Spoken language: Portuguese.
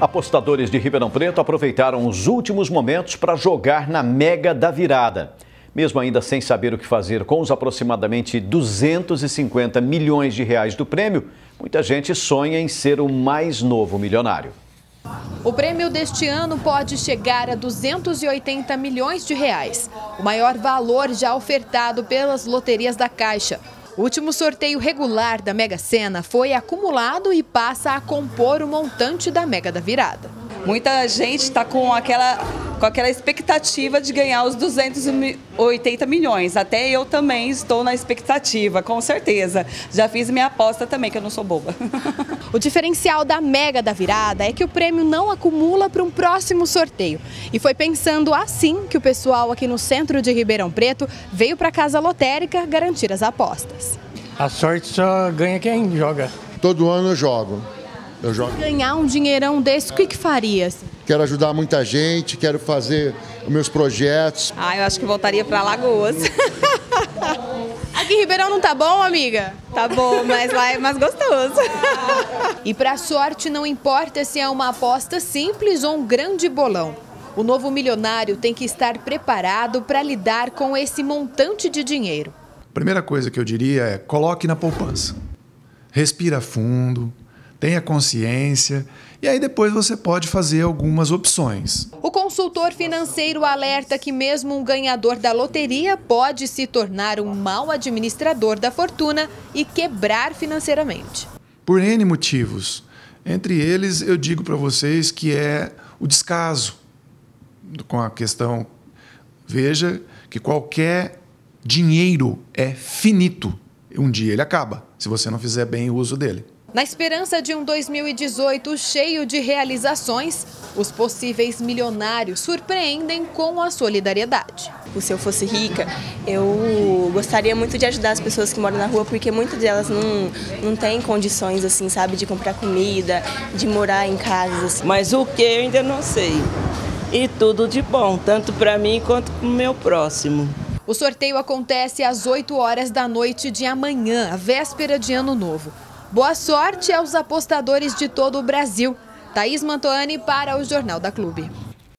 Apostadores de Ribeirão Preto aproveitaram os últimos momentos para jogar na Mega da Virada. Mesmo ainda sem saber o que fazer com os aproximadamente 250 milhões de reais do prêmio, muita gente sonha em ser o mais novo milionário. O prêmio deste ano pode chegar a 280 milhões de reais, o maior valor já ofertado pelas loterias da Caixa. O último sorteio regular da Mega Sena foi acumulado e passa a compor o montante da Mega da Virada. Muita gente está com aquela, com aquela expectativa de ganhar os 280 milhões. Até eu também estou na expectativa, com certeza. Já fiz minha aposta também, que eu não sou boba. O diferencial da Mega da Virada é que o prêmio não acumula para um próximo sorteio. E foi pensando assim que o pessoal aqui no centro de Ribeirão Preto veio para a Casa Lotérica garantir as apostas. A sorte só ganha quem joga. Todo ano eu jogo. Eu jogo. Ganhar um dinheirão desse, o que, que faria? Quero ajudar muita gente, quero fazer os meus projetos. Ah, eu acho que voltaria para Lagoas. Aqui em Ribeirão não tá bom, amiga? Tá bom, mas lá é mais gostoso. E para sorte não importa se é uma aposta simples ou um grande bolão. O novo milionário tem que estar preparado para lidar com esse montante de dinheiro. Primeira coisa que eu diria é coloque na poupança. Respira fundo, tenha consciência e aí depois você pode fazer algumas opções. O consultor financeiro alerta que mesmo um ganhador da loteria pode se tornar um mau administrador da fortuna e quebrar financeiramente. Por N motivos. Entre eles, eu digo para vocês que é o descaso com a questão. Veja que qualquer dinheiro é finito. Um dia ele acaba, se você não fizer bem o uso dele. Na esperança de um 2018 cheio de realizações, os possíveis milionários surpreendem com a solidariedade. Se eu fosse rica, eu gostaria muito de ajudar as pessoas que moram na rua, porque muitas delas não, não têm condições, assim, sabe, de comprar comida, de morar em casas. Assim. Mas o que eu ainda não sei. E tudo de bom, tanto para mim quanto para o meu próximo. O sorteio acontece às 8 horas da noite de amanhã, a véspera de Ano Novo. Boa sorte aos apostadores de todo o Brasil. Thaís Mantoani para o Jornal da Clube.